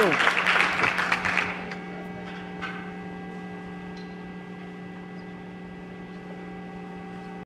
Wild.